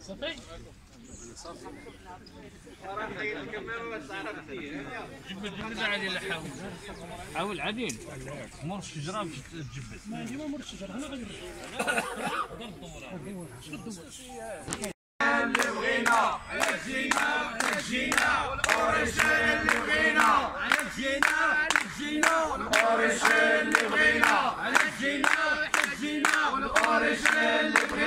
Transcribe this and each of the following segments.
صافي جبد جبد عادي لا حاول حاول عادي مر الشجره باش تجبد. ما عندي ما مر الشجره هنا غير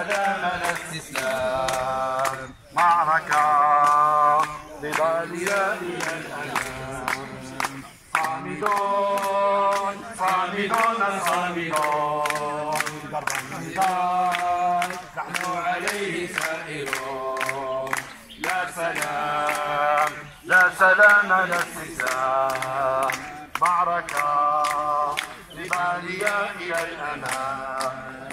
سلام الاستسلام معركة لضالياء الأنام صامدون صامدون صامدون. درب النضال نحن عليه سائرون. لا سلام لا سلام لا استسلام معركة لضالياء الأنام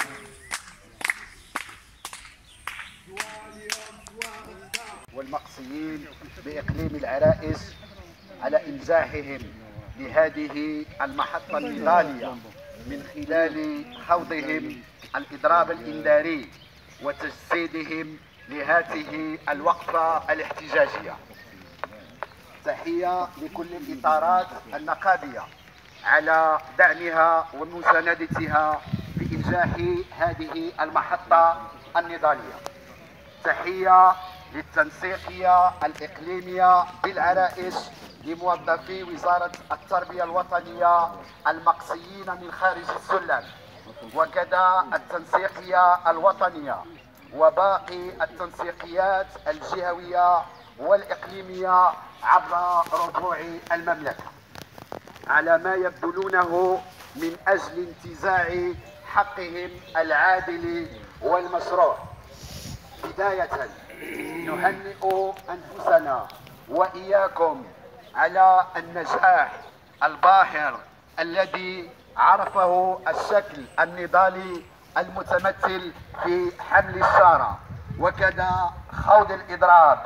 والمقصيين بإقليم العرائس على إنجاحهم لهذه المحطة النضالية من خلال خوضهم الإضراب الإنذاري وتجسيدهم لهذه الوقفة الاحتجاجية. تحية لكل الإطارات النقابية على دعمها ومساندتها في إنجاح هذه المحطة النضالية. تحية للتنسيقية الإقليمية بالعرائش لموظفي وزارة التربية الوطنية المقصيين من خارج السلم وكذا التنسيقية الوطنية وباقي التنسيقيات الجهوية والإقليمية عبر ربوع المملكة. على ما يبذلونه من أجل انتزاع حقهم العادل والمشروع. بداية. نهنئ أنفسنا وإياكم على النجاح الباهر الذي عرفه الشكل النضالي المتمثل في حمل الشارع وكذا خوض الإضراب